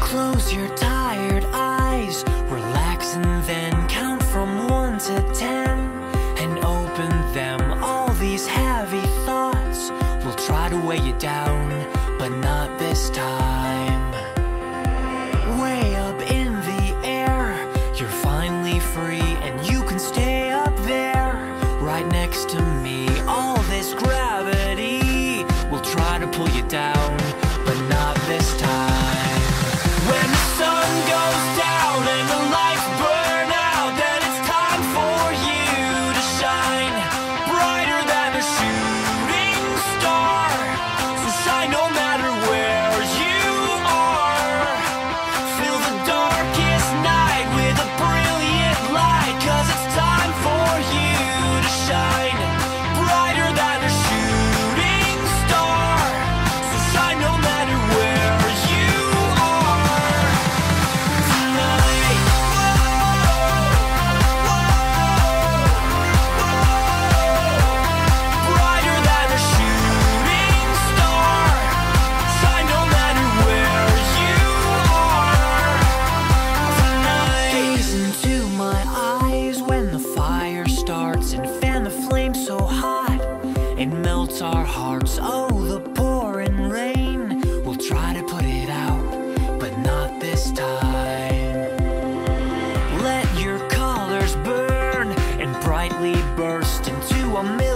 Close your tired next to me. All this gravity. melts our hearts. Oh, the pouring rain. We'll try to put it out, but not this time. Let your colors burn and brightly burst into a million.